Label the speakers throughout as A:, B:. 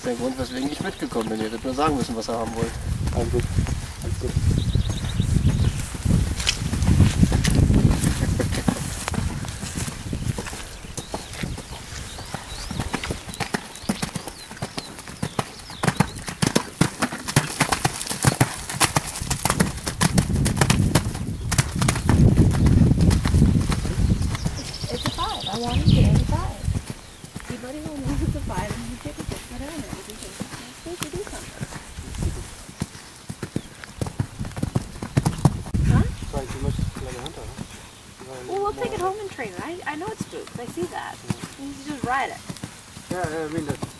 A: ist der Grund, weswegen ich mitgekommen bin. Ihr hättet nur sagen müssen, was ihr haben wollt.
B: Alles gut. Alles gut.
C: It's a five. I want Everybody will know it's a five and you take a six whatever it is. It's supposed to do something.
B: Frank, du möchtest kleine Hunter, ne?
C: Well, we'll take it home and train it. I, I know it's spooked. I see that. You need to just ride it.
B: Äh, I mean das.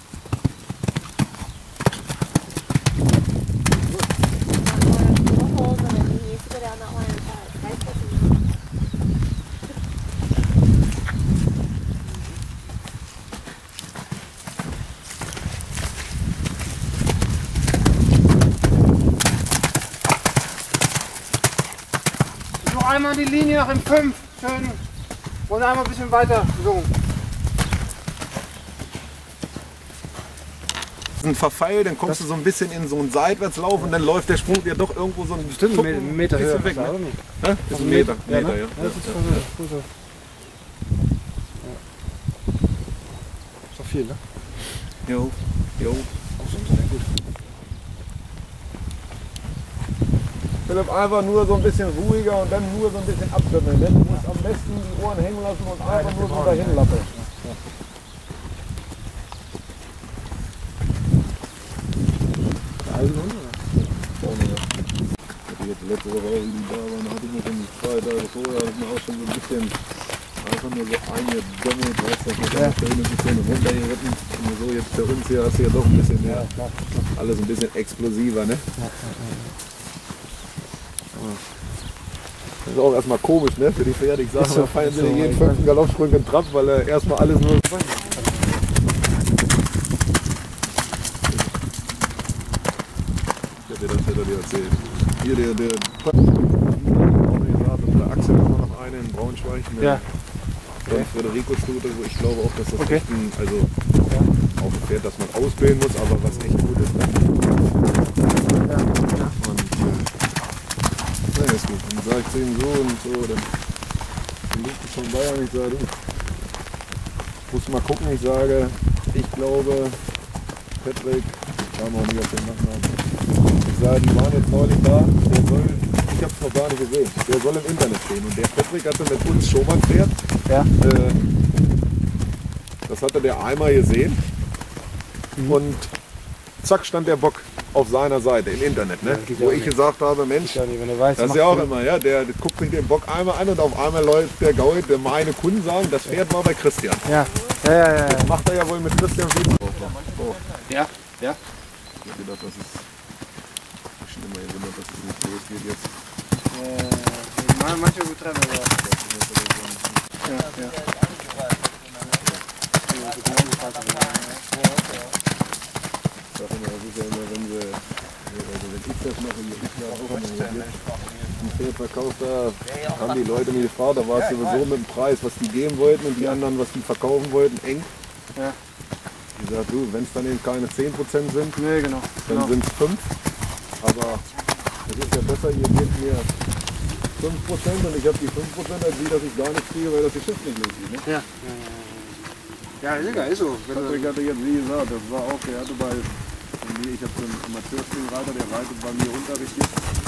B: Einmal die Linie nach im 5. Schön. Und einmal ein bisschen weiter. So.
D: ein Verfeil, dann kommst du so ein bisschen in so einen Seitwärtslauf und dann läuft der Sprung dir doch irgendwo so Tucken
B: einen Meter
D: bisschen
B: höher.
D: weg. Ne? Ist ein Meter.
B: Ja,
D: Meter,
B: ne?
D: ja.
B: Das ist
D: ja.
B: schon gut. so. Ja. Ist doch viel, ne?
D: Jo, jo.
B: Auch schon sehr gut.
D: Philipp, einfach nur so ein bisschen ruhiger und dann nur so ein bisschen abwimmeln. Ne? Du musst am besten die Ohren hängen lassen und einfach nur so dahin lappen. Ja. Jetzt letzte Woche wie die da waren, hatte ich mir schon zwei Tage vorher, hat mir auch schon so ein bisschen einfach nur so eingedömmelt, weißt du, dass
B: Ja.
D: ja. ein bisschen runtergeritten. Und so jetzt für uns hier hast du ja doch ein bisschen mehr, alles ein bisschen explosiver, ne? Das ist auch erstmal komisch, ne? Für die Pferde. Ich sage
B: Ist so,
D: mal, feiern sie
B: so,
D: jeden
B: ich
D: fünften Galoppsprung in Trab, weil er erstmal alles nur. Ja, der das hätte dir erzählt. Hier der, der, der Axel hat noch eine in Braunschweig. Eine,
B: Ja.
D: Von Federico Stute, wo ich glaube auch, dass das
B: Okay.
D: echt ein, also auch ein Pferd, das man ausbilden muss, aber was echt gut ist. Ne?
B: Ja, ja.
D: Und äh, na, ist gut. Dann sage ich zu ihm so und so, dann dann liegt es von Bayern. Ich sage, du musst mal gucken. Ich sage, ich glaube, Patrick, ich habe auch nicht auf den Nachnamen. Ich sage, die waren jetzt neulich da. Der soll, ich habe es noch gar nicht gesehen. Der soll im Internet stehen. Und der Patrick hatte mit uns schon mal Pferd.
B: Ja.
D: Äh, das hatte der einmal gesehen. Und zack stand der Bock auf seiner Seite im Internet, ne?
B: Ja, ja
D: wo ich
B: nicht.
D: gesagt habe, Mensch,
B: Ja, nee, wenn du weißt,
D: das ist
B: macht
D: ja auch immer, ja, der, der guckt sich den Bock einmal an und auf einmal läuft der Gaul, der meine Kunden sagen, das Pferd war bei Christian.
B: Ja, ja, ja, ja. ja.
D: Macht er ja wohl mit Christian Frieden. Oh,
B: Ja, ja.
D: ich hab gedacht, das ist schon immer gewundert, dass es nicht losgeht jetzt.
B: Äh, man- manche betreiben aber. Ja, ja.
D: Ich sag immer, das ist ja immer, wenn wir, also wenn ich das mache, hier, ich war auch immer hier, ein verkauft, da haben die Leute mich gefragt, da war es sowieso mit dem Preis, was die geben wollten und die anderen, was die verkaufen wollten, eng.
B: Ja.
D: Ich sag, du, wenn es dann eben keine 10% sind,
B: Nee, genau.
D: dann
B: genau.
D: sind es 5. Aber es ist ja besser, ihr gebt mir 5% und ich habe die 5%, als wie, dass ich gar nichts kriege, weil das Geschäft nicht losgeht. Ne?
B: Ja. Ja, ist egal, ist so.
D: Patrick hatte jetzt, wie gesagt, das war auch, der hatte bei, ich habe so einen Amateurspringreiter, der reitet bei mir unterrichtet.